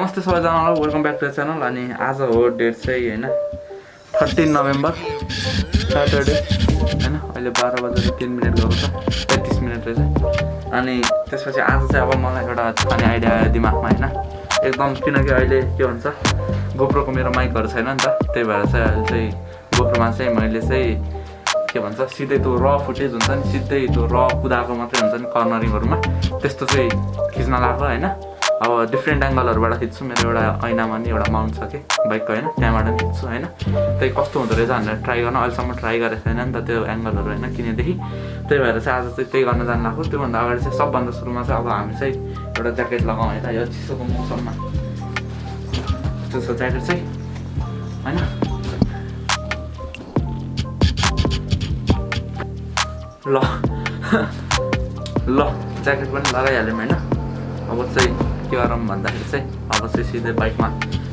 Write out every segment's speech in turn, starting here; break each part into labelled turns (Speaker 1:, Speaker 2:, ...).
Speaker 1: सबैजनालाई welcome back to the channel अनि आज हो डेट चाहिँ होइन थर्टिन नोभेम्बर स्याटरडे होइन? अहिले बाह्र बजेर तिन मिनट गएको छ पैँतिस मिनट रहेछ। अनि त्यसपछि आज चाहिँ अब मलाई एउटा खाने आइडिया आयो दिमागमा होइन? एकदम किनकि अहिले के भन्छ गोप्रोको मेरो माइकहरू छैन नि त त्यही भएर चाहिँ अहिले चाहिँ गोप्रोमा चाहिँ मैले चाहिँ के भन्छ सिधै त्यो र फुटेज हुन्छ नि सिधै त्यो र कुदाएको मात्रै हुन्छ नि कर्नरिङहरूमा त्यस्तो चाहिँ खिच्न लाग्यो होइन? अब डिफ्रेन्ट एङ्गलहरूबाट खिच्छु मेरो एउटा ऐनामा नि एउटा माउन्ट छ कि बाइकको होइन? त्यहाँबाट नि खिच्छु होइन? त्यही कस्तो हुँदो रहेछ भनेर ट्राई गर्न अहिलेसम्म ट्राई गरेको छैन नि त त्यो एङ्गलहरू होइन किनेदेखि। त्यही भएर चाहिँ आज चाहिँ त्यही गर्न जानु लाग्यो। त्योभन्दा अगाडि चाहिँ सबभन्दा सुरुमा चाहिँ अब हामी चाहिँ एउटा ज्याकेट लगाउँ होइन यो चिसोको मौसममा। छ ज्याकेट चाहिँ होइन? ल। ल ज्याकेट पनि लगाइहाल्यौँ होइन? अब चाहिँ के गरौँ भन्दाखेरि चाहिँ अब चाहिँ सिधै बाइकमा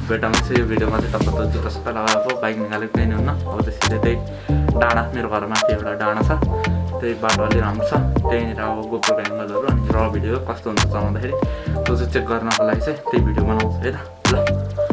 Speaker 1: भेटाउँ चाहिँ यो भिडियोमा चाहिँ तपाईँ त जुत्ता सबै लगाएको बाइक निकालेको केही हुन्न अब चाहिँ सिधै त्यही डाँडा मेरो घरमा माथि एउटा डाँडा छ। त्यही बाटो अलि राम्रो छ। त्यहीँनिर अब गोप्रोको एङ्गलहरू अनि र भिडियो कस्तो हुन्छ चलाउँदाखेरि त्यो चाहिँ चेक गर्नको लागि चाहिँ त्यही भिडियो बनाउँछु है त। ल।